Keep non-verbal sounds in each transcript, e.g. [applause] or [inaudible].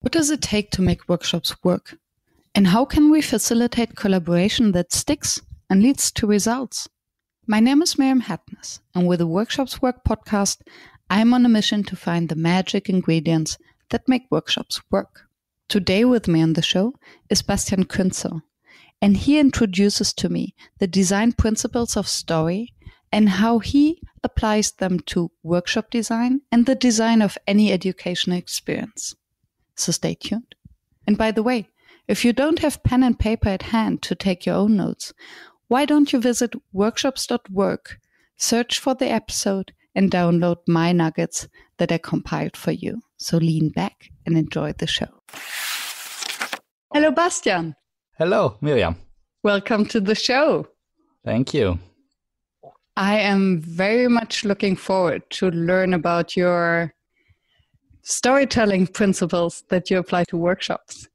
What does it take to make workshops work? And how can we facilitate collaboration that sticks and leads to results? My name is Miriam Hatness, and with the Workshops Work podcast, I'm on a mission to find the magic ingredients that make workshops work. Today, with me on the show is Bastian Küntzel, and he introduces to me the design principles of story and how he applies them to workshop design and the design of any educational experience. So stay tuned. And by the way, if you don't have pen and paper at hand to take your own notes, why don't you visit workshops.work, search for the episode, and download my nuggets that I compiled for you. So lean back and enjoy the show. Hello, Bastian. Hello, Miriam. Welcome to the show. Thank you. I am very much looking forward to learn about your storytelling principles that you apply to workshops.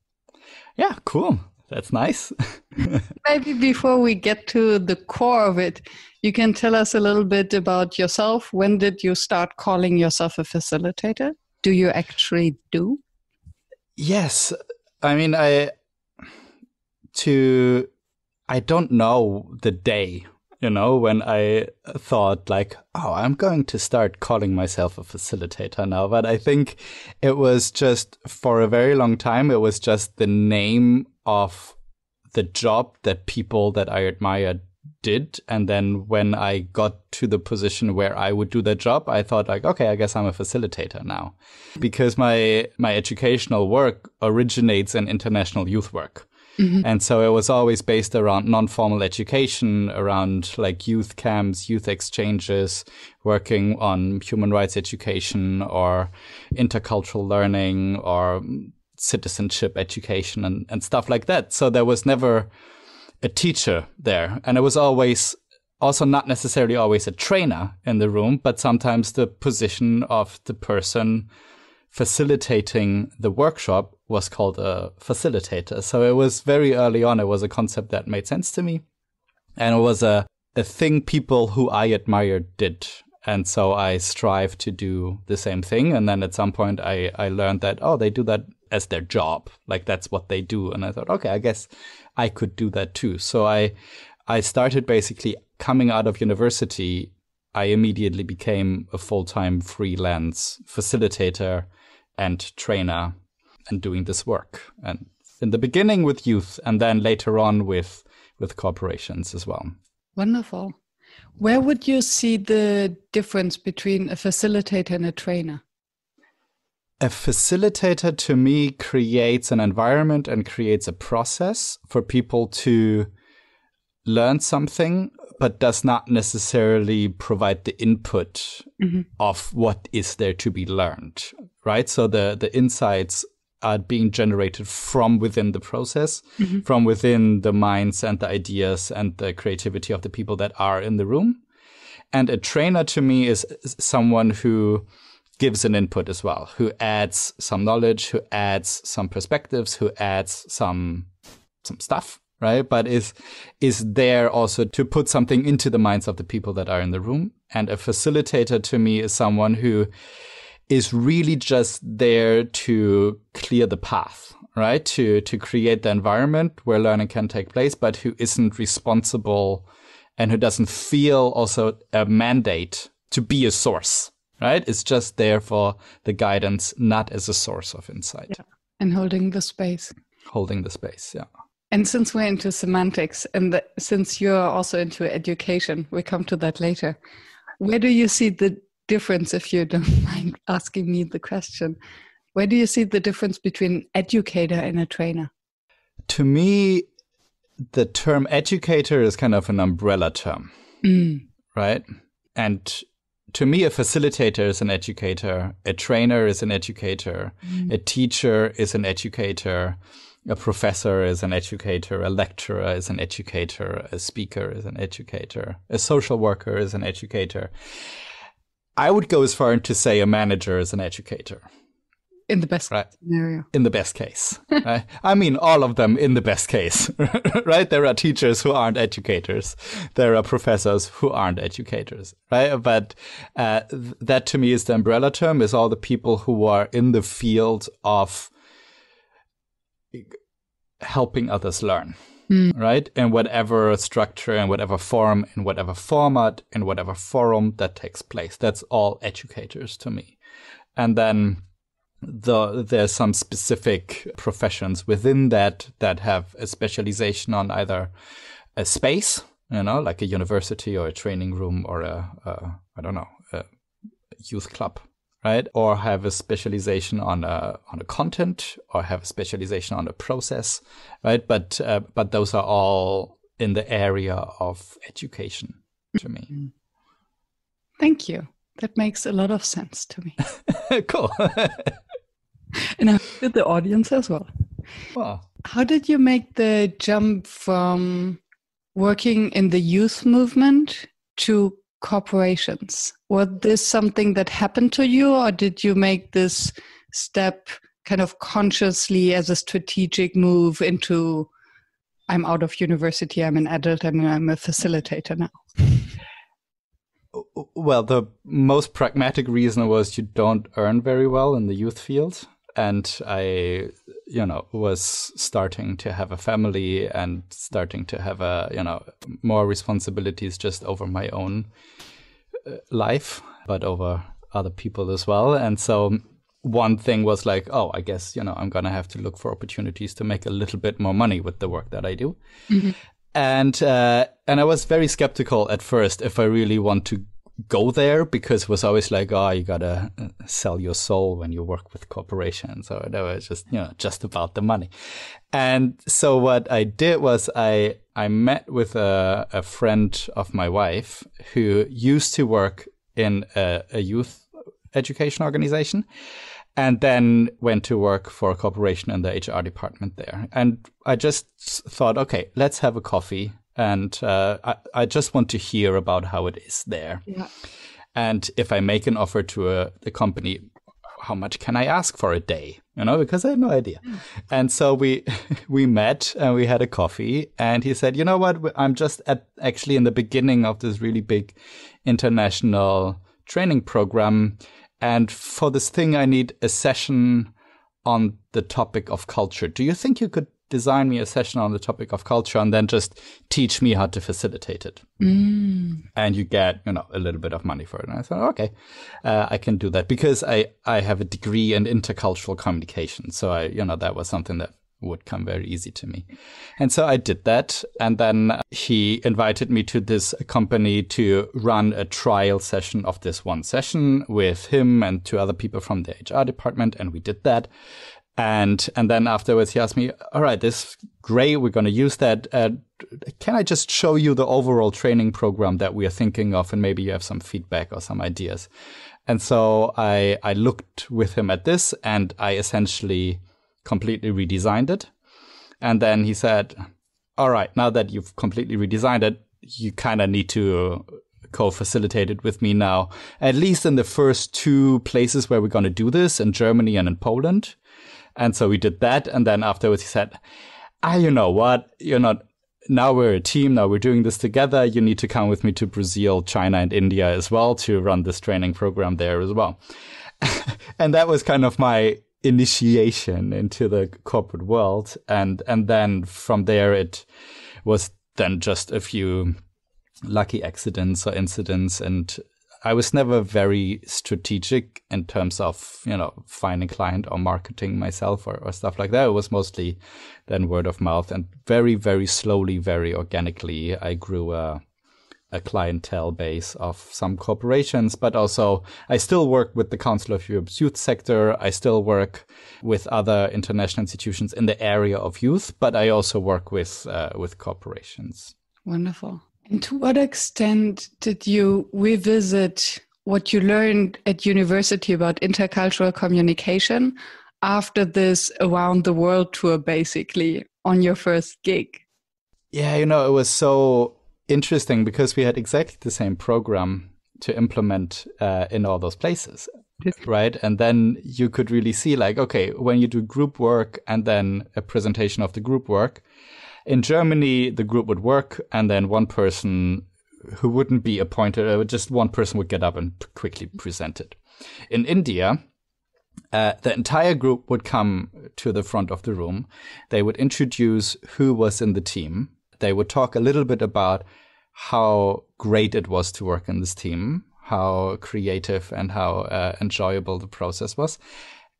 Yeah, cool. That's nice. [laughs] Maybe before we get to the core of it, you can tell us a little bit about yourself. When did you start calling yourself a facilitator? Do you actually do? Yes. I mean, I to I don't know the day you know, when I thought like, oh, I'm going to start calling myself a facilitator now. But I think it was just for a very long time, it was just the name of the job that people that I admired did. And then when I got to the position where I would do that job, I thought like, okay, I guess I'm a facilitator now because my, my educational work originates in international youth work. Mm-hmm. And so it was always based around non-formal education, around like youth camps, youth exchanges, working on human rights education or intercultural learning or citizenship education and, and stuff like that. So there was never a teacher there. And it was always also not necessarily always a trainer in the room, but sometimes the position of the person facilitating the workshop was called a facilitator. So it was very early on, it was a concept that made sense to me. And it was a, a thing people who I admired did. And so I strive to do the same thing. And then at some point I, I learned that, oh, they do that as their job. Like that's what they do. And I thought, okay, I guess I could do that too. So I, I started basically coming out of university. I immediately became a full time freelance facilitator and trainer and doing this work. And in the beginning with youth and then later on with with corporations as well. Wonderful. Where would you see the difference between a facilitator and a trainer? A facilitator to me creates an environment and creates a process for people to learn something, but does not necessarily provide the input mm-hmm. of what is there to be learned right? So the, the insights are being generated from within the process, mm-hmm. from within the minds and the ideas and the creativity of the people that are in the room. And a trainer to me is someone who gives an input as well, who adds some knowledge, who adds some perspectives, who adds some some stuff, right? But is is there also to put something into the minds of the people that are in the room. And a facilitator to me is someone who is really just there to clear the path, right? To to create the environment where learning can take place, but who isn't responsible and who doesn't feel also a mandate to be a source, right? It's just there for the guidance, not as a source of insight. Yeah. And holding the space. Holding the space, yeah. And since we're into semantics and the, since you're also into education, we come to that later. Where do you see the difference, if you [laughs] don't mind asking me the question. Where do you see the difference between educator and a trainer? To me, the term educator is kind of an umbrella term, mm. right? And to me, a facilitator is an educator, a trainer is an educator, mm. a teacher is an educator, a professor is an educator, a lecturer is an educator, a speaker is an educator, a social worker is an educator. I would go as far to say a manager is an educator. In the best right. scenario. In the best case. right? [laughs] I mean, all of them in the best case, [laughs] right? There are teachers who aren't educators. There are professors who aren't educators, right? But uh, that to me is the umbrella term is all the people who are in the field of helping others learn. Mm. Right? In whatever structure, in whatever form, in whatever format, in whatever forum that takes place. That's all educators to me. And then the, there's some specific professions within that that have a specialization on either a space, you know, like a university or a training room or a, a I don't know, a youth club, right? Or have a specialization on a on a content, or have a specialization on a process, right? But uh, but those are all in the area of education to me. Mm-hmm. Thank you. That makes a lot of sense to me. [laughs] cool. [laughs] and I with the audience as well. Wow. How did you make the jump from working in the youth movement to corporations? Was this something that happened to you, or did you make this step kind of consciously as a strategic move into I'm out of university, I'm an adult, and I'm a facilitator now? Well, the most pragmatic reason was you don't earn very well in the youth field and I, you know, was starting to have a family and starting to have a, you know, more responsibilities just over my own uh, life, but over other people as well. And so one thing was like, oh, I guess, you know, I'm going to have to look for opportunities to make a little bit more money with the work that I do. Mm-hmm. And, uh, and I was very skeptical at first if I really want to go there because it was always like, oh, you gotta uh, sell your soul when you work with corporations, or that was just you know just about the money. And so what I did was I I met with a, a friend of my wife who used to work in a, a youth education organization and then went to work for a corporation in the HR department there. And I just thought, okay, let's have a coffee and uh, I, I just want to hear about how it is there. Yeah. And if I make an offer to a the company, how much can I ask for a day? You know, because I had no idea. Mm. And so we [laughs] we met and we had a coffee, and he said, "You know what? I'm just at actually in the beginning of this really big international training program, and for this thing, I need a session." on the topic of culture. Do you think you could design me a session on the topic of culture and then just teach me how to facilitate it. Mm. And you get, you know, a little bit of money for it. And I thought, okay, uh, I can do that because I, I have a degree in intercultural communication. So I, you know, that was something that would come very easy to me. And so I did that. And then he invited me to this company to run a trial session of this one session with him and two other people from the HR department. And we did that and and then afterwards he asked me all right this is great. We're going to use that. Uh, can i just show you the overall training program that we are thinking of? And maybe you have some feedback or some ideas. And so i i looked with him at this and i essentially completely redesigned it. And then he said all right now that you've completely redesigned it you kind of need to co-facilitate it with me now at least in the first two places where we're going to do this in germany and in poland and so we did that. And then afterwards he said, ah, you know what? You're not, now we're a team. Now we're doing this together. You need to come with me to Brazil, China, and India as well to run this training program there as well. [laughs] and that was kind of my initiation into the corporate world. And, and then from there, it was then just a few lucky accidents or incidents and I was never very strategic in terms of, you know, finding client or marketing myself or, or stuff like that. It was mostly then word of mouth and very, very slowly, very organically, I grew a, a clientele base of some corporations, but also I still work with the Council of Europe's youth sector. I still work with other international institutions in the area of youth, but I also work with, uh, with corporations. Wonderful. And to what extent did you revisit what you learned at university about intercultural communication after this around the world tour, basically, on your first gig? Yeah, you know, it was so interesting because we had exactly the same program to implement uh, in all those places. right? And then you could really see like, okay, when you do group work and then a presentation of the group work, in Germany, the group would work and then one person who wouldn't be appointed, uh, just one person would get up and quickly present it. In India, uh, the entire group would come to the front of the room. They would introduce who was in the team. They would talk a little bit about how great it was to work in this team, how creative and how uh, enjoyable the process was.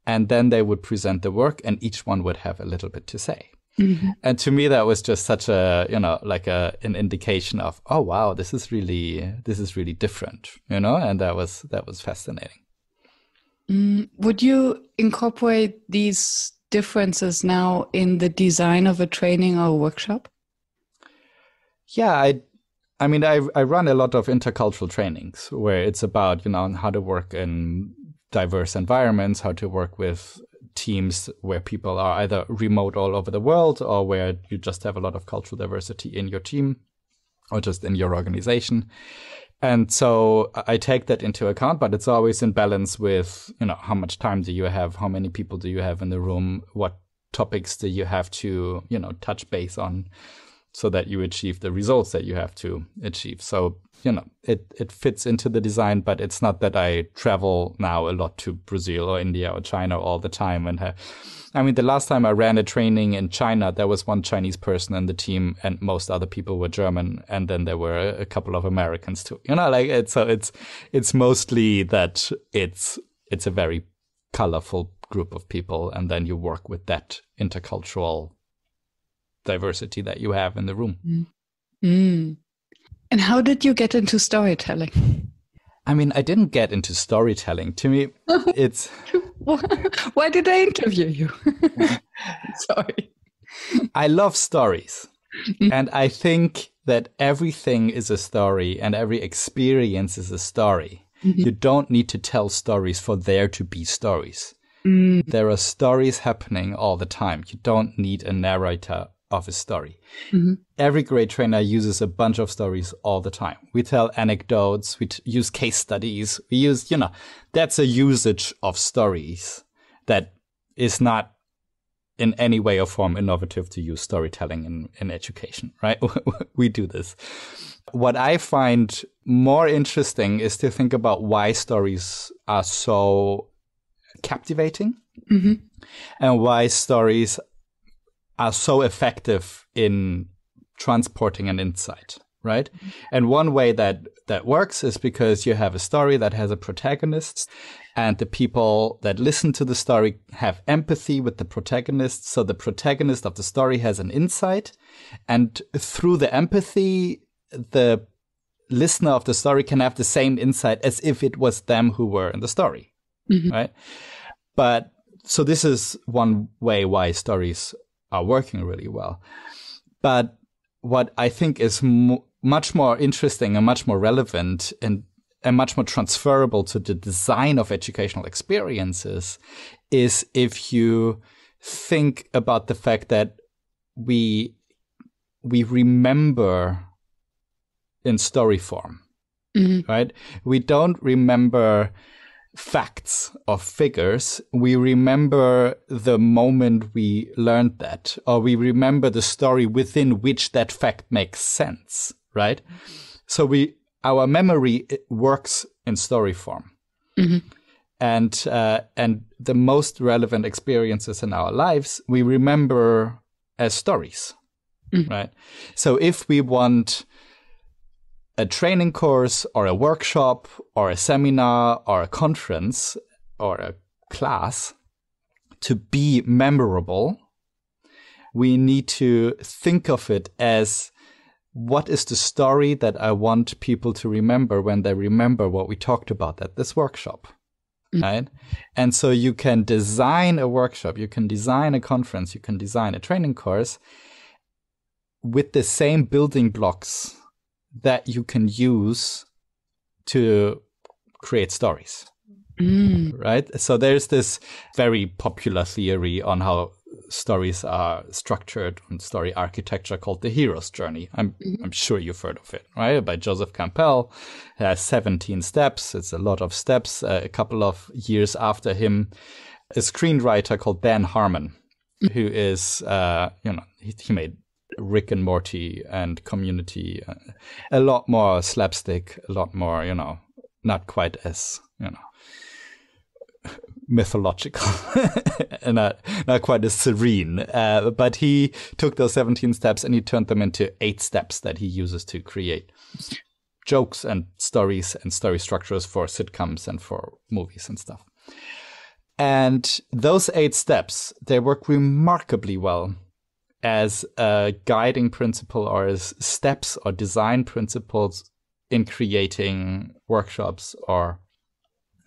And then they would present the work, and each one would have a little bit to say. Mm-hmm. And to me, that was just such a, you know, like a, an indication of, oh, wow, this is really, this is really different, you know, and that was, that was fascinating. Mm, would you incorporate these differences now in the design of a training or a workshop? Yeah, I, I mean, I, I run a lot of intercultural trainings where it's about, you know, how to work in diverse environments, how to work with teams where people are either remote all over the world or where you just have a lot of cultural diversity in your team or just in your organization. And so I take that into account, but it's always in balance with, you know, how much time do you have? How many people do you have in the room? What topics do you have to, you know, touch base on so that you achieve the results that you have to achieve? So you know, it, it fits into the design, but it's not that I travel now a lot to Brazil or India or China all the time. And have, I mean, the last time I ran a training in China, there was one Chinese person in the team and most other people were German. And then there were a, a couple of Americans too, you know, like it's, so it's, it's mostly that it's, it's a very colorful group of people. And then you work with that intercultural diversity that you have in the room. Mm. Mm. And how did you get into storytelling? I mean, I didn't get into storytelling. To me, [laughs] it's. Why did I interview you? [laughs] Sorry. I love stories. Mm-hmm. and I think that everything is a story and every experience is a story. Mm-hmm. You don't need to tell stories for there to be stories. Mm. There are stories happening all the time. You don't need a narrator of a story. Mm-hmm. Every great trainer uses a bunch of stories all the time. We tell anecdotes, we t- use case studies, we use, you know, that's a usage of stories that is not in any way or form innovative to use storytelling in, in education, right? [laughs] we do this. What I find more interesting is to think about why stories are so captivating mm-hmm. and why stories are so effective in transporting an insight right? And one way that that works is because you have a story that has a protagonist and the people that listen to the story have empathy with the protagonist so the protagonist of the story has an insight and through the empathy the listener of the story can have the same insight as if it was them who were in the story mm-hmm. right? But so this is one way why stories are working really well. But what I think is much more interesting and much more relevant and, and much more transferable to the design of educational experiences is if you think about the fact that we we remember in story form, mm-hmm. right? We don't remember facts or figures, we remember the moment we learned that, or we remember the story within which that fact makes sense, right? So we, our memory works in story form. Mm-hmm. And, uh, and the most relevant experiences in our lives, we remember as stories, mm-hmm. right? So if we want, a training course or a workshop or a seminar or a conference or a class to be memorable, we need to think of it as what is the story that I want people to remember when they remember what we talked about at this workshop? Mm. Right. And so you can design a workshop, you can design a conference, you can design a training course with the same building blocks that you can use to create stories. Mm. Right? So there's this very popular theory on how stories are structured and story architecture called the hero's journey. I'm mm-hmm. I'm sure you've heard of it, right? By Joseph Campbell. It has 17 steps. It's a lot of steps. Uh, a couple of years after him, a screenwriter called Dan Harmon, mm-hmm. who is uh, you know he, he, made Rick and Morty and Community, uh, a lot more slapstick, a lot more you know not quite as you know [laughs] mythological [laughs] and not, not quite as serene. Uh, but he took those 17 steps and he turned them into eight steps that he uses to create jokes and stories and story structures for sitcoms and for movies and stuff. And those eight steps, they work remarkably well as a guiding principle or as steps or design principles in creating workshops or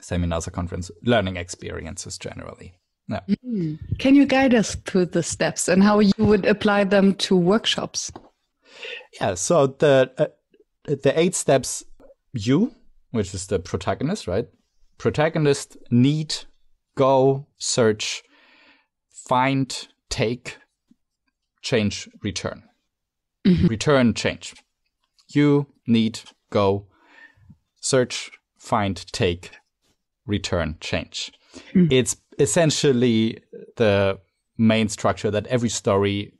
seminars or conference learning experiences generally. Yeah. Mm. Can you guide us through the steps and how you would apply them to workshops? Yeah, so the uh, the eight steps you, which is the protagonist, right? Protagonist need, go, search, find, take, change, return. Mm-hmm. Return, change. You need, go, search, find, take, return change. Mm. It's essentially the main structure that every story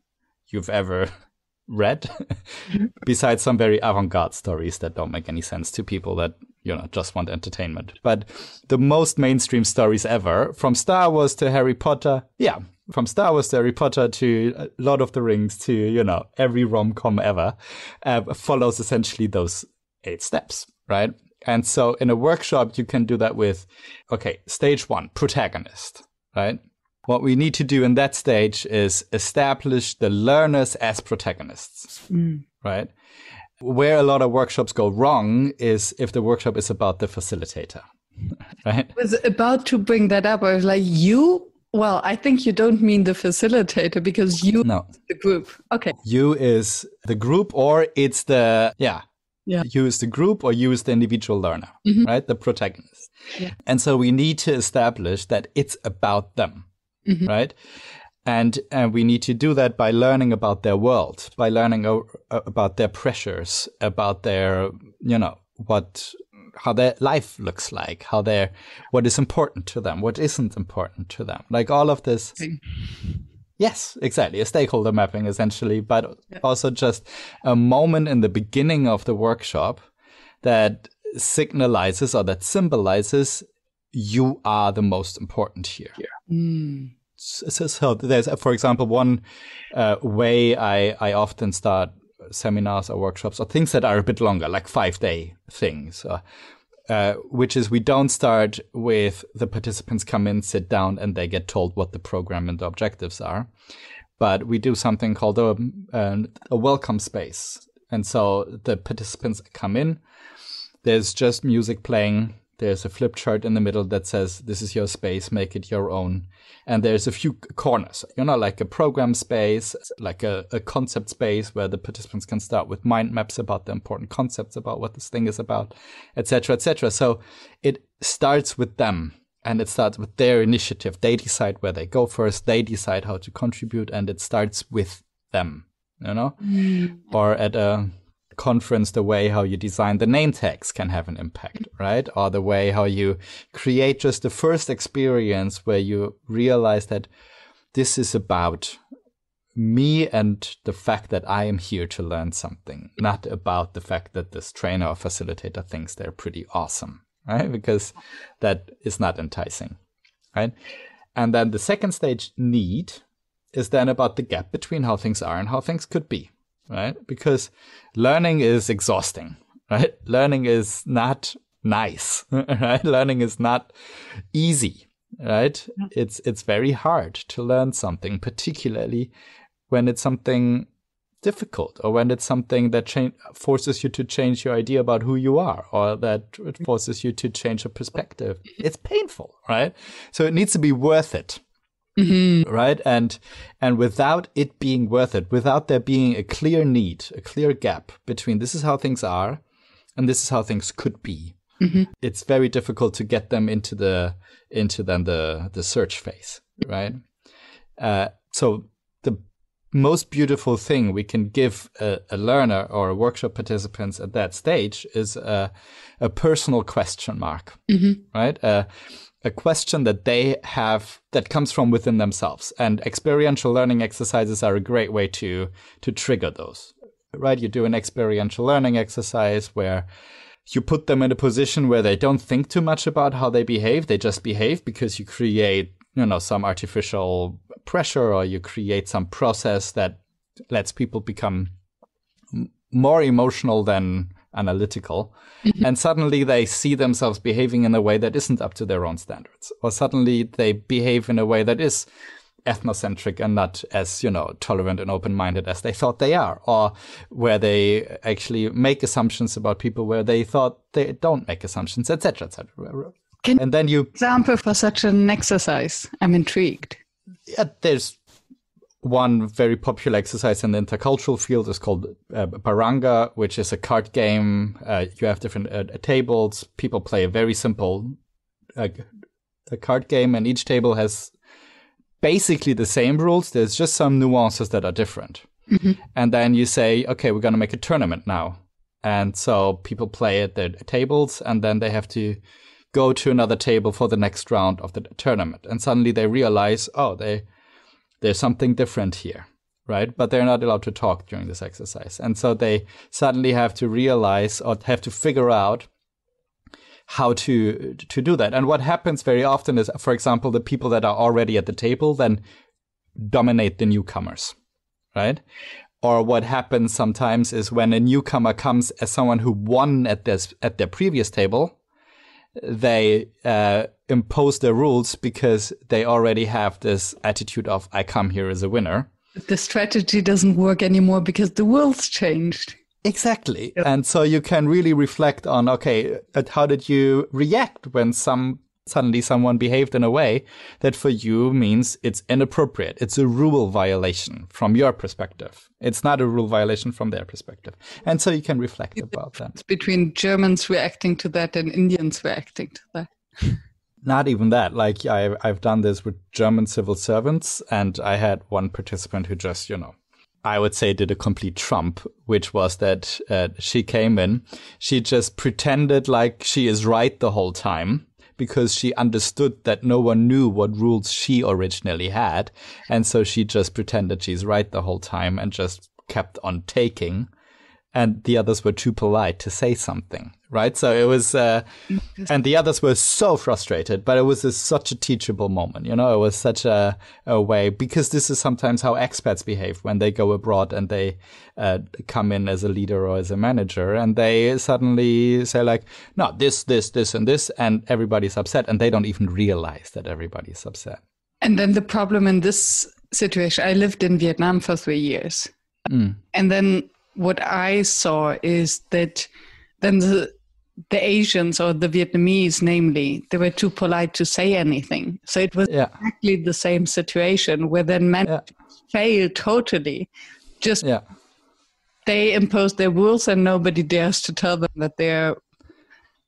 you've ever [laughs] read, mm-hmm. [laughs] besides some very avant-garde stories that don't make any sense to people that you know just want entertainment. But the most mainstream stories ever, from Star Wars to Harry Potter, yeah, from Star Wars to Harry Potter to Lord of the Rings to you know every rom com ever, uh, follows essentially those eight steps, right? And so in a workshop, you can do that with, okay, stage one, protagonist, right? What we need to do in that stage is establish the learners as protagonists, mm. right? Where a lot of workshops go wrong is if the workshop is about the facilitator, [laughs] right? I was about to bring that up. I was like, you well, I think you don't mean the facilitator because you no. the group. Okay. You is the group or it's the yeah, yeah. You is the group or you is the individual learner, mm-hmm. right? The protagonist. Yeah. And so we need to establish that it's about them, mm-hmm. right? And, and we need to do that by learning about their world, by learning o- about their pressures, about their, you know, what, how their life looks like, how their, what is important to them, what isn't important to them. Like all of this. Okay Yes, exactly. A stakeholder mapping essentially, but yeah. also just a moment in the beginning of the workshop that signalizes or that symbolizes you are the most important here. Yeah. Mm. So, so, there's, for example, one uh, way I, I often start seminars or workshops or things that are a bit longer, like five day things. Uh, uh, which is we don't start with the participants come in, sit down, and they get told what the program and the objectives are. But we do something called a, a, a welcome space. And so the participants come in, there's just music playing, there's a flip chart in the middle that says, This is your space, make it your own. And there's a few corners, you know, like a program space, like a, a concept space where the participants can start with mind maps about the important concepts about what this thing is about, etc., etc. So it starts with them and it starts with their initiative. They decide where they go first, they decide how to contribute, and it starts with them, you know? Mm. Or at a conference, the way how you design the name tags can have an impact, mm-hmm. right? Or the way how you create just the first experience where you realize that this is about me and the fact that I am here to learn something, not about the fact that this trainer or facilitator thinks they're pretty awesome, right? Because that is not enticing, right? And then the second stage, need, is then about the gap between how things are and how things could be right? Because learning is exhausting, right? Learning is not nice, [laughs] right? Learning is not easy, right? Yeah. It's it's very hard to learn something, particularly when it's something difficult or when it's something that cha- forces you to change your idea about who you are or that it forces you to change a perspective. It's painful, right? So it needs to be worth it Mm-hmm. Right. And, and without it being worth it, without there being a clear need, a clear gap between this is how things are and this is how things could be, mm-hmm. it's very difficult to get them into the, into then the, the search phase. Right. Uh, so the most beautiful thing we can give a, a learner or a workshop participants at that stage is a, a personal question mark, mm-hmm. right? A, a question that they have that comes from within themselves. And experiential learning exercises are a great way to to trigger those. Right? You do an experiential learning exercise where you put them in a position where they don't think too much about how they behave. They just behave because you create, you know, some artificial pressure or you create some process that lets people become more emotional than analytical. Mm-hmm. And suddenly they see themselves behaving in a way that isn't up to their own standards. Or suddenly they behave in a way that is ethnocentric and not as, you know, tolerant and open minded as they thought they are. Or where they actually make assumptions about people where they thought they don't make assumptions, etc. etc. and then you example for such an exercise. I'm intrigued. Yeah, there's one very popular exercise in the intercultural field is called uh, Barnga, which is a card game. Uh, you have different uh, tables. People play a very simple uh, a card game, and each table has basically the same rules. There's just some nuances that are different. Mm-hmm. And then you say, okay, we're going to make a tournament now. And so people play at their tables, and then they have to go to another table for the next round of the tournament. And suddenly they realize, oh, they there's something different here, right? But they're not allowed to talk during this exercise. And so they suddenly have to realize or have to figure out how to to do that. And what happens very often is, for example, the people that are already at the table then dominate the newcomers, right? Or what happens sometimes is when a newcomer comes as someone who won at this at their previous table, they uh, impose their rules because they already have this attitude of I come here as a winner. The strategy doesn't work anymore because the world's changed. Exactly. Yep. And so you can really reflect on okay, uh, how did you react when some suddenly someone behaved in a way that for you means it's inappropriate. It's a rule violation from your perspective. It's not a rule violation from their perspective. And so you can reflect about that. It's between Germans reacting to that and Indians reacting to that. Not even that. Like I, I've done this with German civil servants and I had one participant who just, you know, I would say did a complete trump, which was that uh, she came in, she just pretended like she is right the whole time because she understood that no one knew what rules she originally had. And so she just pretended she's right the whole time and just kept on taking. And the others were too polite to say something, right? So it was, uh, and the others were so frustrated, but it was a, such a teachable moment, you know, it was such a, a way because this is sometimes how expats behave when they go abroad and they uh, come in as a leader or as a manager and they suddenly say like, no, this, this, this, and this, and everybody's upset and they don't even realize that everybody's upset. And then the problem in this situation, I lived in Vietnam for three years. Mm. And then what I saw is that then the the Asians or the Vietnamese, namely, they were too polite to say anything. So it was yeah. exactly the same situation where then men yeah. fail totally. Just yeah. they impose their rules and nobody dares to tell them that they're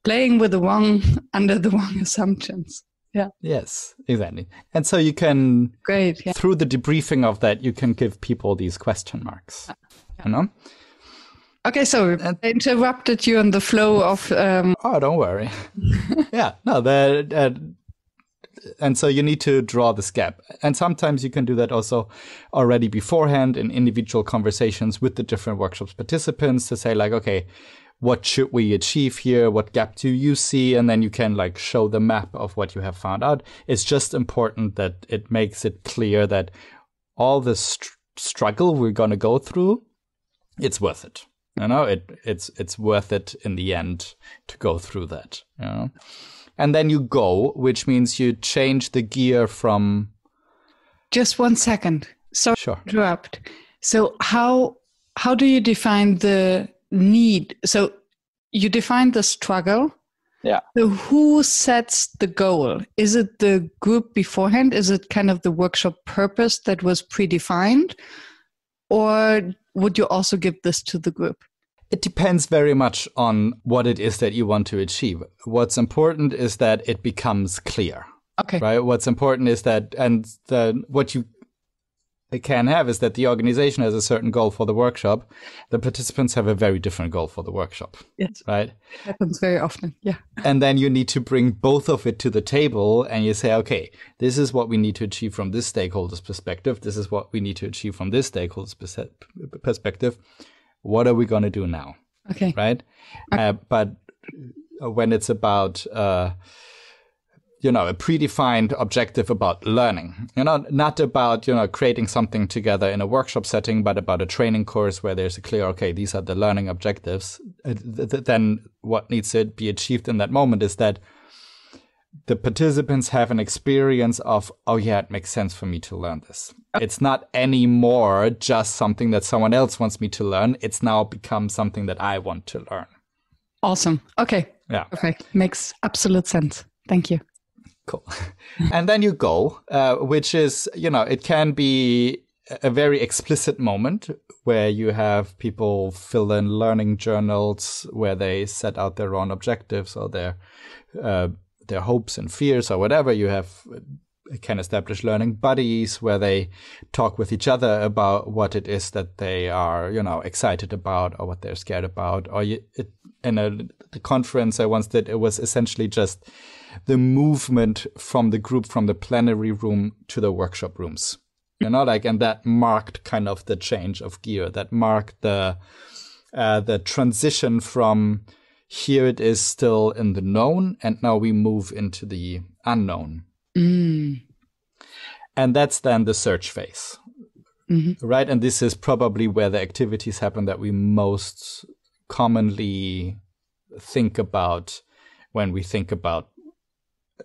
playing with the wrong [laughs] under the wrong assumptions. Yeah. Yes, exactly. And so you can great yeah. through the debriefing of that, you can give people these question marks. Yeah. You know? Okay, so I interrupted you in the flow of. Um... Oh, don't worry. [laughs] yeah, no, that. Uh, and so you need to draw this gap. And sometimes you can do that also already beforehand in individual conversations with the different workshops participants to say, like, okay, what should we achieve here? What gap do you see? And then you can like show the map of what you have found out. It's just important that it makes it clear that all the str- struggle we're going to go through, it's worth it. You know, it it's it's worth it in the end to go through that. You know, and then you go, which means you change the gear from. Just one second. Sorry sure. interrupt. So how how do you define the need? So you define the struggle. Yeah. So who sets the goal? Is it the group beforehand? Is it kind of the workshop purpose that was predefined? Or would you also give this to the group? It depends very much on what it is that you want to achieve. What's important is that it becomes clear. Okay. Right. What's important is that, and the, what you can have is that the organization has a certain goal for the workshop. The participants have a very different goal for the workshop. Yes. Right. Happens very often. Yeah. And then you need to bring both of it to the table and you say, okay, this is what we need to achieve from this stakeholder's perspective. This is what we need to achieve from this stakeholder's perspective. What are we going to do now? Okay. Right. Uh, but when it's about, uh, you know, a predefined objective about learning. You know, not about, you know, creating something together in a workshop setting, but about a training course where there's a clear, okay, these are the learning objectives. Uh, then what needs to be achieved in that moment is that the participants have an experience of, oh yeah, it makes sense for me to learn this. It's not anymore just something that someone else wants me to learn. It's now become something that I want to learn. Awesome. Okay. Yeah. Okay. Makes absolute sense. Thank you. Cool. [laughs] and then you go, uh, which is, you know, it can be a very explicit moment where you have people fill in learning journals where they set out their own objectives or their uh, their hopes and fears or whatever. You have uh, can establish learning buddies where they talk with each other about what it is that they are, you know, excited about or what they're scared about. Or you, it, in a the conference I once did, it was essentially just the movement from the group from the plenary room to the workshop rooms. You know, like, and that marked kind of the change of gear. That marked the uh, the transition from here it is still in the known, and now we move into the unknown. Mm. And that's then the search phase. Mm-hmm. Right. And this is probably where the activities happen that we most commonly think about when we think about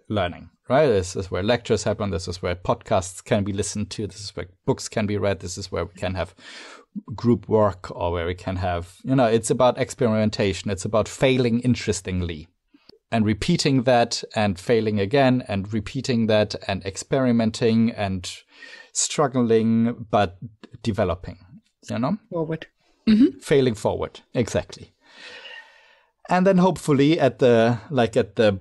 learning, right? This is where lectures happen. This is where podcasts can be listened to. This is where books can be read. This is where we can have group work or where we can have, you know, it's about experimentation. It's about failing interestingly and repeating that and failing again and repeating that and experimenting and struggling, but developing, you know? Forward. Mm-hmm. Failing forward. Exactly and then hopefully at the like at the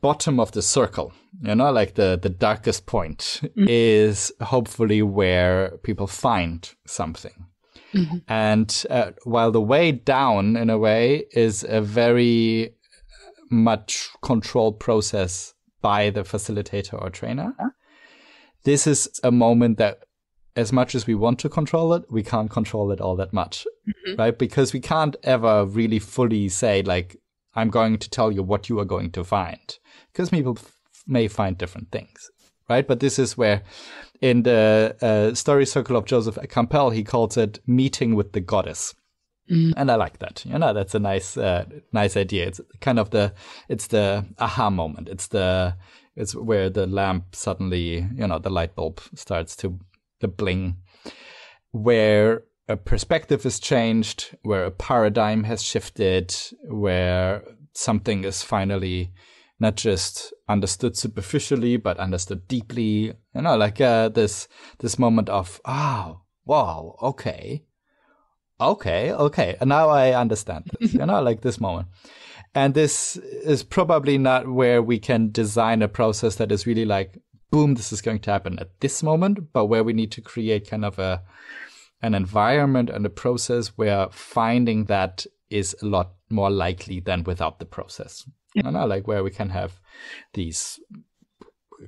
bottom of the circle you know like the the darkest point mm-hmm. is hopefully where people find something mm-hmm. and uh, while the way down in a way is a very much controlled process by the facilitator or trainer this is a moment that as much as we want to control it, we can't control it all that much, mm-hmm. right? Because we can't ever really fully say, like, I'm going to tell you what you are going to find, because people f- may find different things, right? But this is where, in the uh, story circle of Joseph Campbell, he calls it meeting with the goddess. Mm. And I like that. You know, that's a nice, uh, nice idea. It's kind of the, it's the aha moment. It's the, it's where the lamp suddenly, you know, the light bulb starts to the bling, where a perspective is changed, where a paradigm has shifted, where something is finally not just understood superficially, but understood deeply. You know, like uh, this this moment of oh, wow, okay, okay, okay, and now I understand this. you know, like this moment. And this is probably not where we can design a process that is really like boom, this is going to happen at this moment, but where we need to create kind of a an environment and a process where finding that is a lot more likely than without the process. Yeah. You know, like where we can have these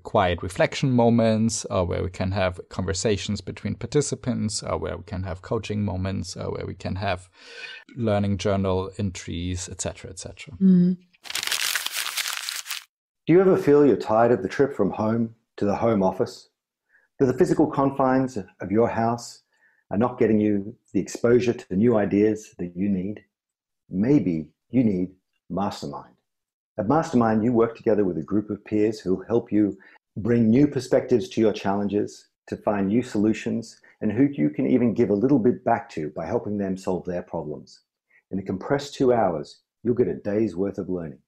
quiet reflection moments, or where we can have conversations between participants, or where we can have coaching moments, or where we can have learning journal entries, etc., etc. Mm. Do you ever feel you're tired of the trip from home to the home office, that the physical confines of your house are not getting you the exposure to the new ideas that you need, maybe you need Mastermind. At Mastermind, you work together with a group of peers who help you bring new perspectives to your challenges, to find new solutions, and who you can even give a little bit back to by helping them solve their problems. In a compressed two hours, you'll get a day's worth of learning.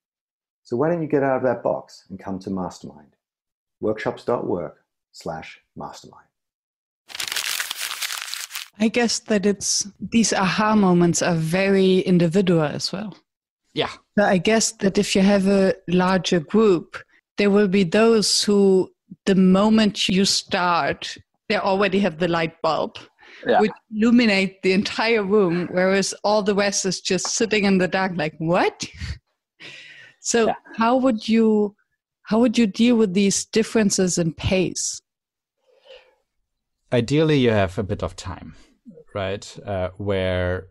So why don't you get out of that box and come to Mastermind? workshops.work slash mastermind. I guess that it's these aha moments are very individual as well. Yeah. So I guess that if you have a larger group, there will be those who, the moment you start, they already have the light bulb Yeah. which illuminate the entire room whereas all the rest is just sitting in the dark like what [laughs] so Yeah. how would you how would you deal with these differences in pace ideally you have a bit of time right uh, where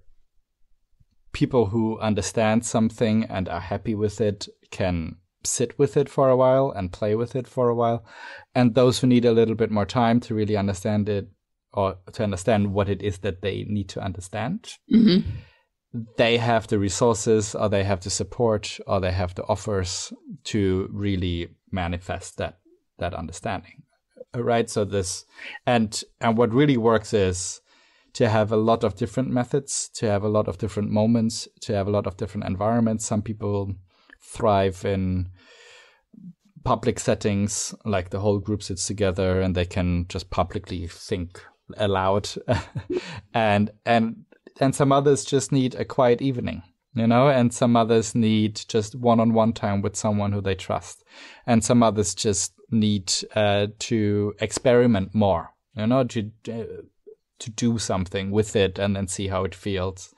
people who understand something and are happy with it can sit with it for a while and play with it for a while. And those who need a little bit more time to really understand it or to understand what it is that they need to understand mm-hmm. they have the resources or they have the support or they have the offers to really manifest that that understanding. Right? So this and and what really works is to have a lot of different methods to have a lot of different moments to have a lot of different environments. Some people thrive in public settings like the whole group sits together and they can just publicly think aloud. [laughs] And and and some others just need a quiet evening you know? And some others need just one-on-one time with someone who they trust. And some others just need uh, to experiment more you know? To uh, to do something with it and then see how it feels.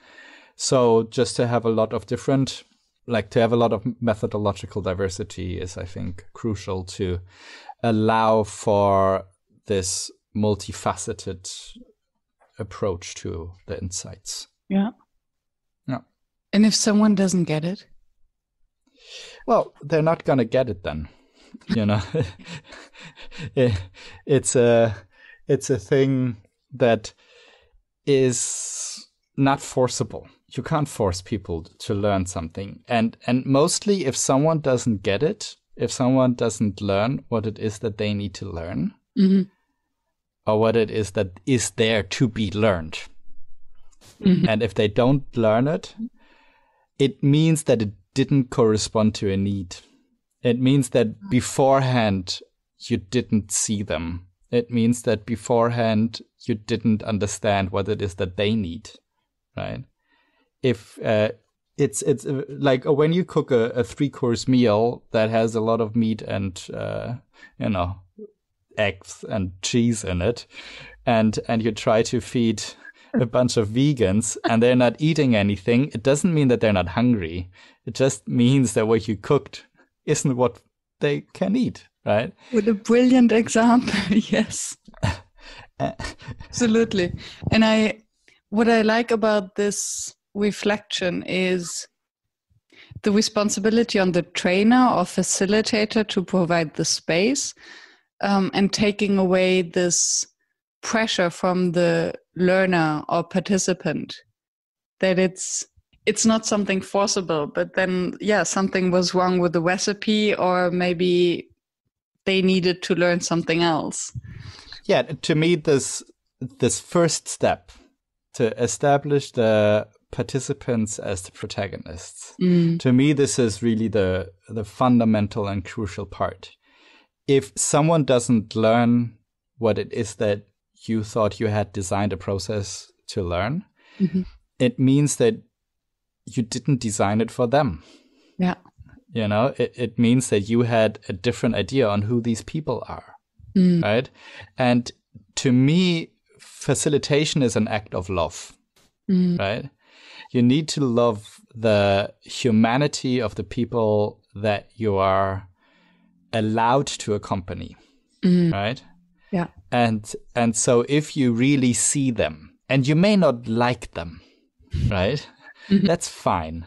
So just to have a lot of different like to have a lot of methodological diversity is i think crucial to allow for this multifaceted approach to the insights. Yeah. Yeah. and if someone doesn't get it? Well they're not going to get it then you know? [laughs] It, it's a it's a thing that is not forcible. You can't force people to learn something. And and mostly if someone doesn't get it if someone doesn't learn what it is that they need to learn mm-hmm. or what it is that is there to be learned. Mhm. and if they don't learn it it means that it didn't correspond to a need. It means that beforehand you didn't see them it means that beforehand you didn't understand what it is that they need right? If uh, it's it's uh, like uh, when you cook a, a three course meal that has a lot of meat and uh, you know eggs and cheese in it and and you try to feed a bunch of vegans and they're not eating anything it doesn't mean that they're not hungry. It just means that what you cooked isn't what they can eat right? With a brilliant example [laughs] yes. Absolutely. And i what i like about this reflection is the responsibility on the trainer or facilitator to provide the space um, and taking away this pressure from the learner or participant that it's it's not something forcible but then yeah something was wrong with the recipe or maybe they needed to learn something else yeah to me this this first step to establish the participants as the protagonists mm. to me this is really the the fundamental and crucial part if someone doesn't learn what it is that you thought you had designed a process to learn Mhm. it means that you didn't design it for them yeah you know it, it means that you had a different idea on who these people are Mm. right? And to me facilitation is an act of love Mm. right? You need to love the humanity of the people that you are allowed to accompany Mm. right? Yeah. And and so if you really see them and you may not like them right? That's fine.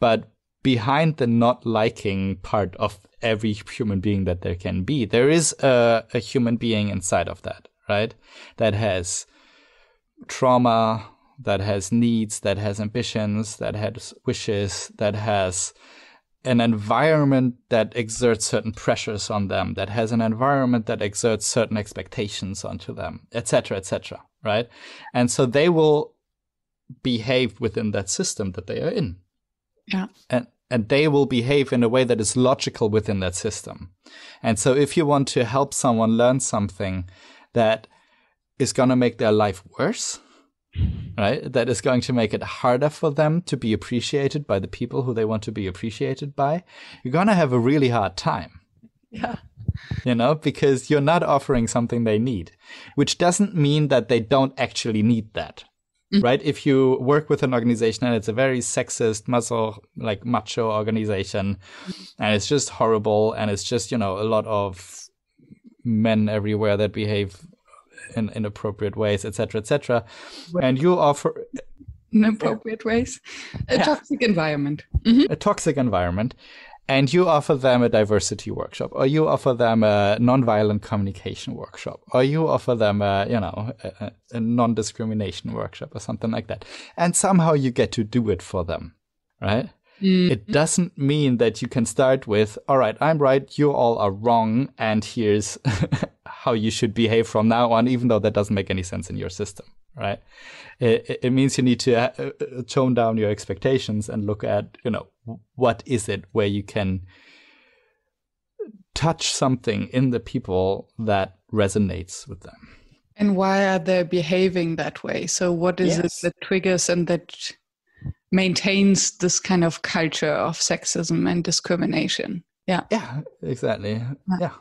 But behind the not liking part of every human being that there can be there is a, a human being inside of that right that has trauma that has needs that has ambitions that has wishes that has an environment that exerts certain pressures on them, that has an environment that exerts certain expectations onto them, etc., etc., right? And so they will behave within that system that they are in. Yeah. And and they will behave in a way that is logical within that system. And so if you want to help someone learn something that is going to make their life worse, right? That is going to make it harder for them to be appreciated by the people who they want to be appreciated by. You're going to have a really hard time, yeah you know, because you're not offering something they need, which doesn't mean that they don't actually need that. Mm-hmm. Right? If you work with an organization and it's a very sexist, muscle, like macho organization, and it's just horrible, and it's just, you know, a lot of men everywhere that behave in inappropriate ways, etc., etc., and you offer inappropriate ways, a yeah. toxic environment, mm-hmm. a toxic environment, and you offer them a diversity workshop, or you offer them a nonviolent communication workshop, or you offer them a you know a, a non-discrimination workshop or something like that, and somehow you get to do it for them, right? Mm-hmm. It doesn't mean that you can start with, all right, I'm right, you all are wrong, and here's [laughs] how you should behave from now on, even though that doesn't make any sense in your system, right? It, it means you need to uh, uh, tone down your expectations and look at, you know, what is it where you can touch something in the people that resonates with them. And why are they behaving that way? So, what is yes. it that triggers and that maintains this kind of culture of sexism and discrimination? Yeah. Yeah, exactly. Yeah.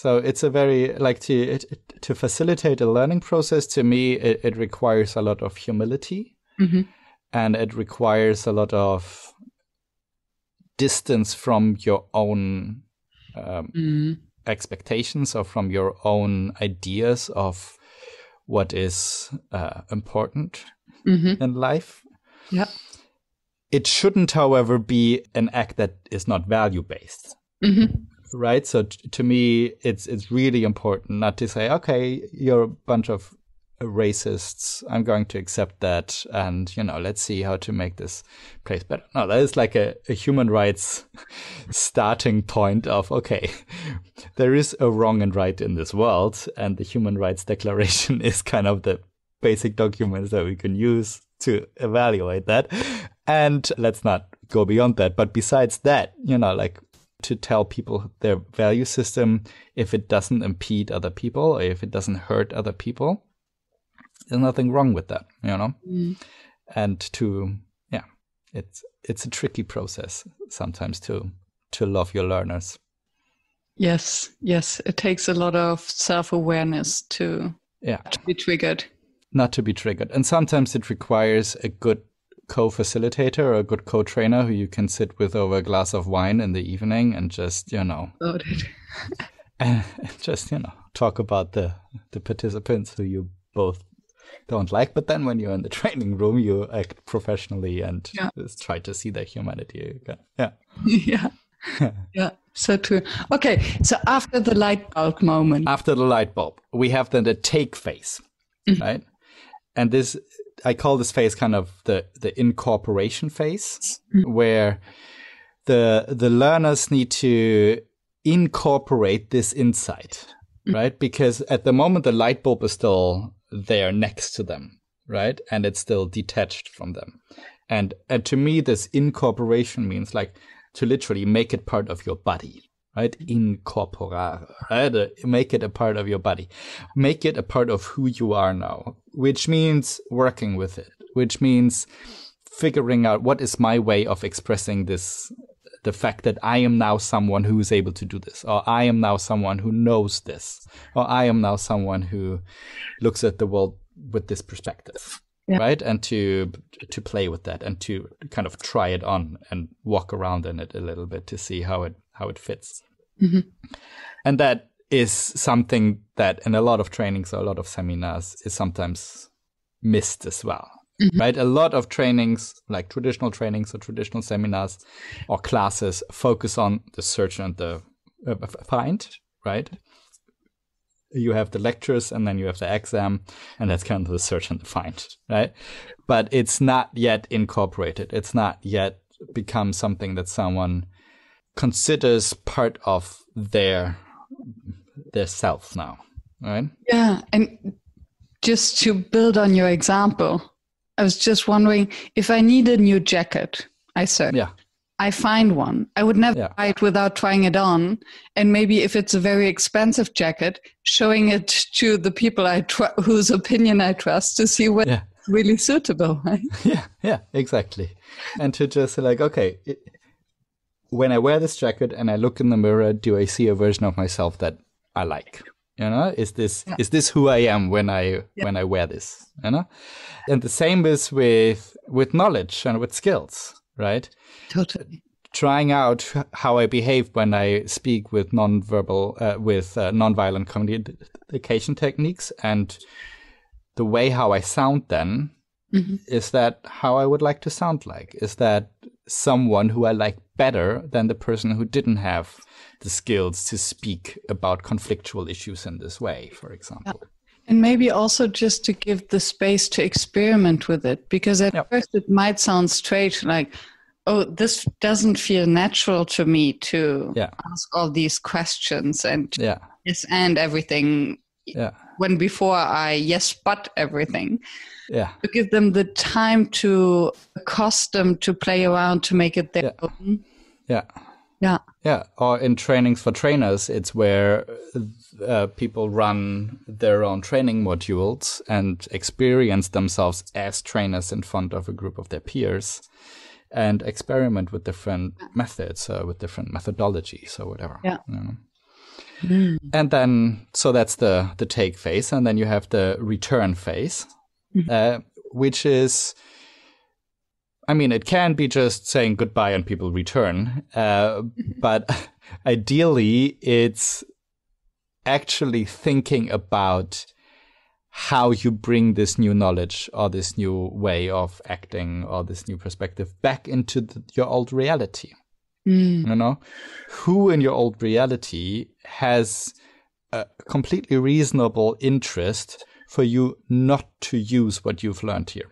So it's a very like to it, to facilitate a learning process. To me, it, it requires a lot of humility, mm-hmm. and it requires a lot of distance from your own um, mm-hmm. expectations or from your own ideas of what is uh, important mm-hmm. in life. Yeah. It shouldn't, however, be an act that is not value based. Mm-hmm right? So t- to me, it's it's really important not to say, okay, you're a bunch of racists. I'm going to accept that, and you know, let's see how to make this place better. No, that is like a, a human rights [laughs] starting point of okay, [laughs] there is a wrong and right in this world, and the Human Rights Declaration [laughs] is kind of the basic documents that we can use to evaluate that. And let's not go beyond that. But besides that, you know, like to tell people their value system if it doesn't impede other people or if it doesn't hurt other people. There's nothing wrong with that, you know? Mm. And to yeah, it's it's a tricky process sometimes to to love your learners. Yes, yes. It takes a lot of self awareness to, yeah. to be triggered. Not to be triggered. And sometimes it requires a good co-facilitator or a good co-trainer who you can sit with over a glass of wine in the evening and just you know [laughs] and just you know talk about the the participants who you both don't like. But then when you're in the training room you act professionally and yeah. just try to see their humanity again. Yeah. [laughs] Yeah. [laughs] Yeah. So true. Okay. So after the light bulb moment. After the light bulb we have then the take phase mm-hmm. right and this I call this phase kind of the the incorporation phase, mm-hmm. where the the learners need to incorporate this insight, mm-hmm. right? Because at the moment the light bulb is still there next to them, right, and it's still detached from them, and and to me this incorporation means like to literally make it part of your body, right? Incorporar, right? Uh, make it a part of your body. Make it a part of who you are now, which means working with it, which means figuring out what is my way of expressing this the fact that I am now someone who is able to do this, or I am now someone who knows this, or I am now someone who looks at the world with this perspective. Yeah. Right. And to to play with that and to kind of try it on and walk around in it a little bit to see how it how it fits. Mm-hmm. And that is something that in a lot of trainings or a lot of seminars is sometimes missed as well. Mm-hmm. Right? A lot of trainings, like traditional trainings or traditional seminars or classes, focus on the search and the uh, find, right? You have the lectures and then you have the exam, and that's kind of the search and the find, right? But it's not yet incorporated. It's not yet become something that someone considers part of their their self now, right? Yeah, and just to build on your example, I was just wondering if I need a new jacket. I said, yeah. I find one. I would never yeah. buy it without trying it on. And maybe if it's a very expensive jacket, showing it to the people I tr- whose opinion I trust to see what's yeah. really suitable. Right? [laughs] Yeah, yeah, exactly. And to just like, okay, it, when I wear this jacket and I look in the mirror, do I see a version of myself that I like? You know, is this Yeah. is this who I am when I when I wear this? You know, and the same is with with knowledge and with skills, right? Totally. Trying out how I behave when I speak with nonverbal uh, with uh, nonviolent communication techniques and the way how I sound then Mhm. is that how I would like to sound like? Is that someone who I like better than the person who didn't have the skills to speak about conflictual issues in this way, for example? And maybe also just to give the space to experiment with it, because at Yep. first it might sound strange, like, oh, this doesn't feel natural to me to Yeah. ask all these questions and Yeah, yes and everything. yeah, When before I yes but everything, yeah, to give them the time to accustom to play around to make it their Yeah. own. yeah. Yeah. Yeah, or in trainings for trainers, it's where uh, people run their own training modules and experience themselves as trainers in front of a group of their peers and experiment with different methods, uh, with different methodologies or whatever. Yeah. you know. Mm. And then, so that's the the take phase, and then you have the return phase, uh, which is, I mean, it can be just saying goodbye and people return, uh, but [laughs] ideally, it's actually thinking about how you bring this new knowledge or this new way of acting or this new perspective back into the, your old reality Mm. you know? Who in your old reality has a completely reasonable interest for you not to use what you've learned here?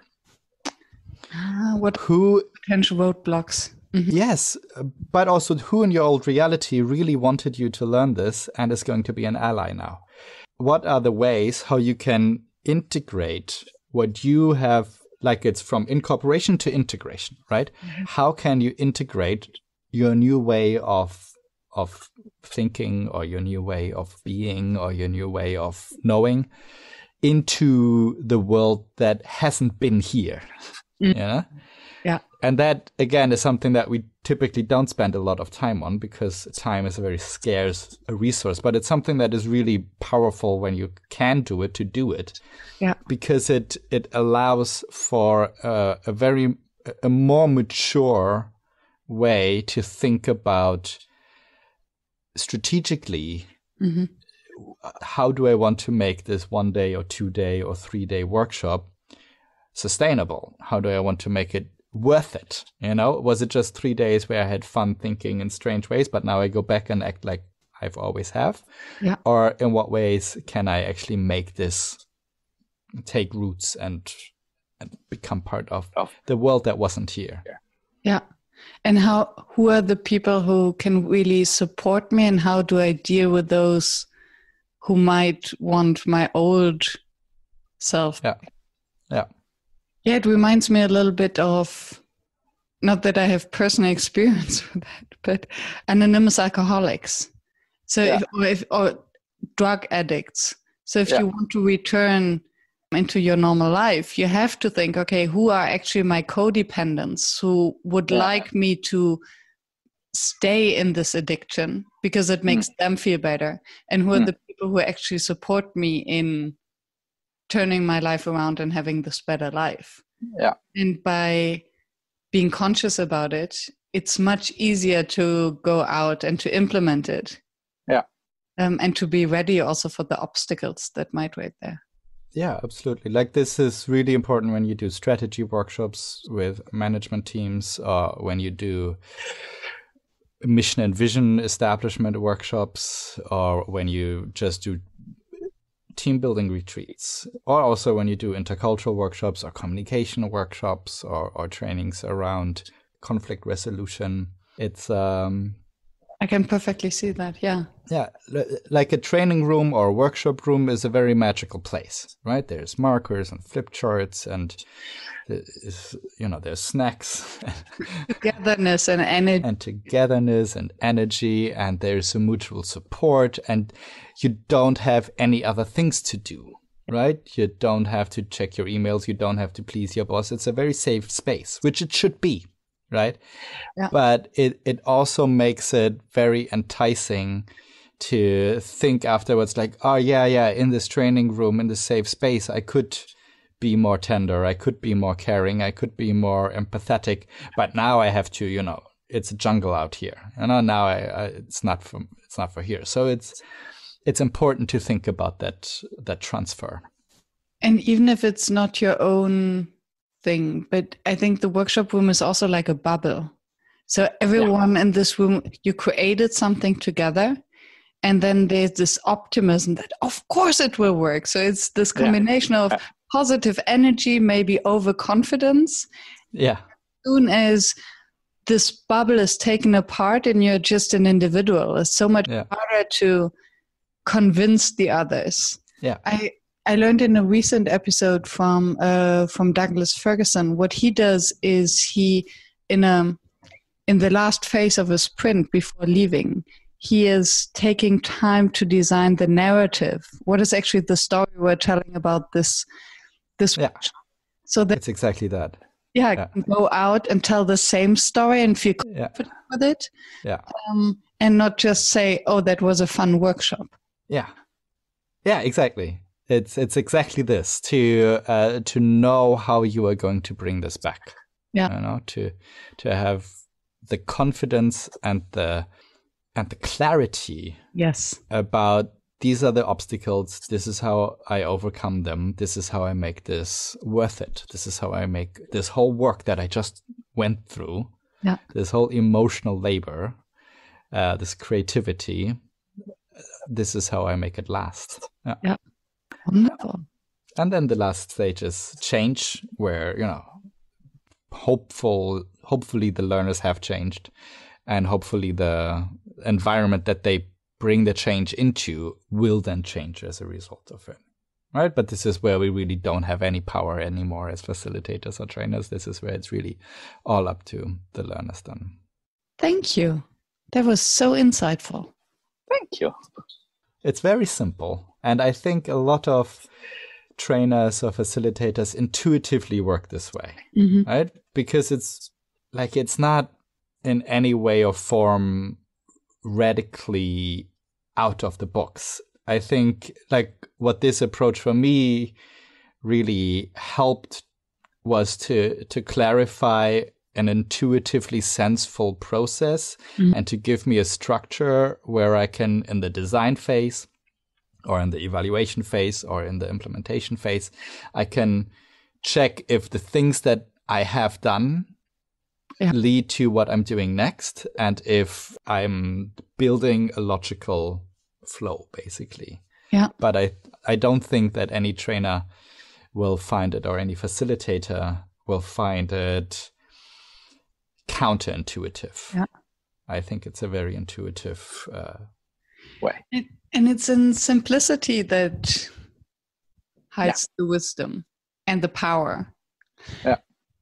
Ah, what who potential roadblocks? yes but also who in your old reality really wanted you to learn this and is going to be an ally now? What are the ways how you can integrate what you have like it's from incorporation to integration right? How can you integrate your new way of of thinking or your new way of being or your new way of knowing into the world that hasn't been here yeah Yeah. and that again is something that we typically don't spend a lot of time on because time is a very scarce resource but it's something that is really powerful when you can do it to do it Yeah. because it it allows for uh, a very a more mature way to think about strategically hmm how do I want to make this one day or two day or three day workshop sustainable? How do I want to make it worth it? You know, was it just three days where I had fun thinking in strange ways, but now I go back and act like I've always have? Yeah. Or in what ways can I actually make this take roots and and become part of the world that wasn't here? Yeah. And how who are the people who can really support me and how do I deal with those who might want my old self? Yeah. Yeah. Yeah, it reminds me a little bit of not that I have personal [laughs] experience with that, but anonymous alcoholics. So Yeah. if, or, if, or drug addicts. So if Yeah. you want to return into your normal life, you have to think, okay, who are actually my codependents who would Yeah. like me to stay in this addiction because it makes them feel better? And who are Mm. the people who actually support me in turning my life around and having this better life? Yeah. And by being conscious about it, it's much easier to go out and to implement it. Yeah. Um, and to be ready also for the obstacles that might wait there. Yeah, absolutely. Like this is really important when you do strategy workshops with management teams or when you do mission and vision establishment workshops or when you just do team building retreats or also when you do intercultural workshops or communication workshops or, or trainings around conflict resolution. It's um I can perfectly see that. Yeah. yeah, like a training room or a workshop room is a very magical place, right? There's markers and flip charts, and uh, you know, there's snacks [laughs] Togetherness and energy. and togetherness and energy, and there's a mutual support, and you don't have any other things to do, right? You don't have to check your emails, you don't have to please your boss. It's a very safe space, which it should be. Right? Yeah. But it, it also makes it very enticing to think afterwards, like, oh, yeah, yeah, in this training room, in this safe space, I could be more tender, I could be more caring, I could be more empathetic. But now I have to, you know, it's a jungle out here. You uh, know, now I, I it's not for it's not for here. So it's it's important to think about that that transfer. And even if it's not your own thing, but I think the workshop room is also like a bubble. So everyone yeah. in this room, you created something together, and then there's this optimism that of course it will work. So it's this combination yeah. of positive energy, maybe overconfidence. Yeah. As soon as this bubble is taken apart and you're just an individual, it's so much yeah. harder to convince the others. Yeah. I I learned in a recent episode from uh, from Douglas Ferguson what he does is he in a in the last phase of a sprint before leaving he is taking time to design the narrative. What is actually the story we're telling about this this yeah. so that it's exactly that. Yeah, yeah. go out and tell the same story and feel confident yeah. with it yeah. um, and not just say oh that was a fun workshop. Yeah. Yeah exactly it's it's exactly this to uh, to know how you are going to bring this back yeah you know to to have the confidence and the and the clarity yes about these are the obstacles. This is how I overcome them. This is how I make this worth it. This is how I make this whole work that I just went through. Yeah. This whole emotional labor, uh, this creativity. This is how I make it last. Yeah. yeah. Wonderful. And then the last stage is change, where you know, hopeful, hopefully the learners have changed, and hopefully the environment that they bring the change into will then change as a result of it. Right? But this is where we really don't have any power anymore as facilitators or trainers. This is where it's really all up to the learners then. Thank you. That was so insightful. Thank you. It's very simple. And I think a lot of trainers or facilitators intuitively work this way, mm-hmm. right? Because it's like it's not in any way or form radically out of the box. I think like what this approach for me really helped was to to clarify an intuitively senseful process mm. and to give me a structure where I can in the design phase or in the evaluation phase or in the implementation phase I can check if the things that I have done yeah. lead to what I'm doing next and if I'm building a logical flow basically. Yeah. But I I don't think that any trainer will find it or any facilitator will find it counterintuitive. Yeah. I think it's a very intuitive uh, way. And, and, it's in simplicity that hides yeah. the wisdom and the power. Yeah.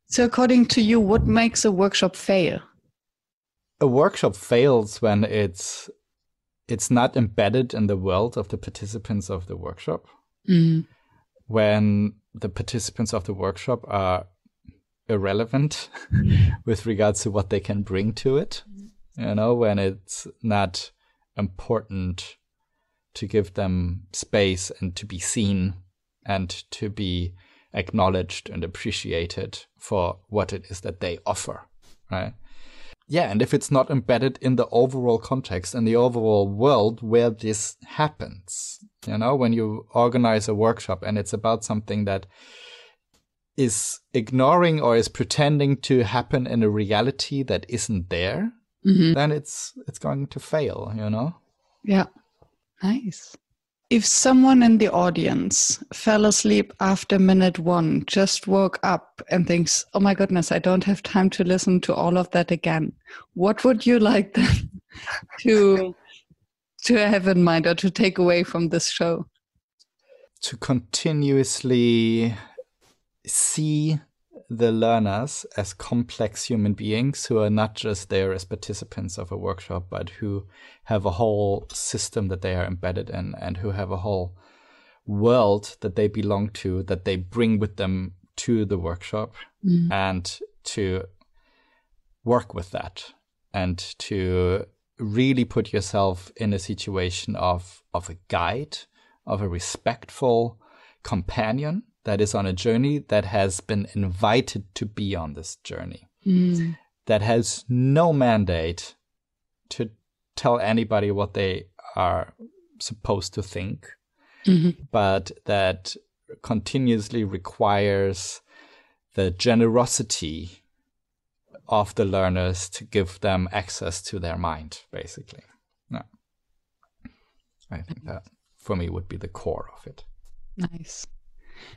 So, according to you, what makes a workshop fail? A workshop fails when it's it's not embedded in the world of the participants of the workshop. Mm. When the participants of the workshop are irrelevant mm. [laughs] with regards to what they can bring to it. Mm-hmm. You know, when it's not important to give them space and to be seen and to be acknowledged and appreciated for what it is that they offer, right? Yeah, and if it's not embedded in the overall context and the overall world where this happens, you know, when you organize a workshop and it's about something that is ignoring or is pretending to happen in a reality that isn't there, mm-hmm. then it's it's going to fail, you know? Yeah. Nice. If someone in the audience fell asleep after minute one, just woke up and thinks, oh my goodness, I don't have time to listen to all of that again, what would you like them [laughs] to, to have in mind or to take away from this show? To continuously see the learners as complex human beings who are not just there as participants of a workshop, but who have a whole system that they are embedded in and who have a whole world that they belong to, that they bring with them to the workshop mm. and to work with that and to really put yourself in a situation of of a guide, of a respectful companion that is on a journey that has been invited to be on this journey. Mm. That has no mandate to tell anybody what they are supposed to think, Mhm. but that continuously requires the generosity of the learners to give them access to their mind, basically. I think that for me would be the core of it. Nice.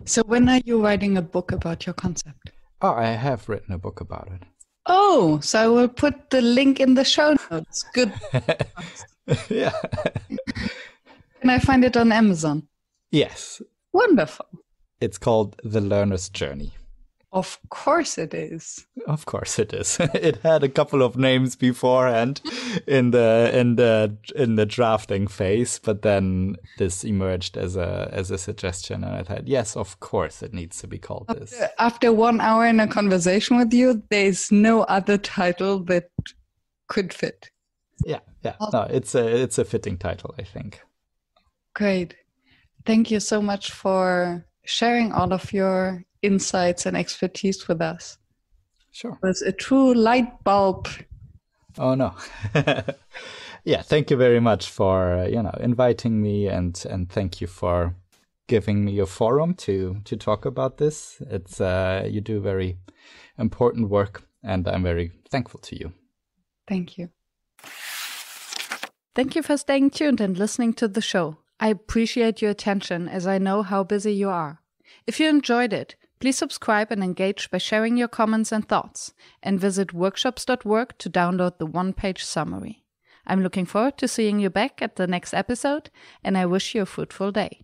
So when are you writing a book about your concept? Oh, I have written a book about it. Oh, so I will put the link in the show notes. Good. [laughs] yeah. [laughs] Can I find it on Amazon? yes. Wonderful. It's called The Learner's Journey. Of course it is. Of course it is. [laughs] it had a couple of names beforehand in the in the in the drafting phase, but then this emerged as a as a suggestion and I thought, yes, of course it needs to be called this. After one hour in a conversation with you, there's no other title that could fit. Yeah, yeah. No, it's a it's a fitting title, I think. Great. Thank you so much for sharing all of your insights and expertise with us. Sure. It was a true light bulb. Oh no. [laughs] yeah, thank you very much for uh, you know inviting me and and thank you for giving me a forum to to talk about this. It's uh, you do very important work, and I'm very thankful to you. Thank you. Thank you for staying tuned and listening to the show. I appreciate your attention as I know how busy you are. If you enjoyed it, please subscribe and engage by sharing your comments and thoughts, and visit workshops.work to download the one page summary. I'm looking forward to seeing you back at the next episode, and I wish you a fruitful day.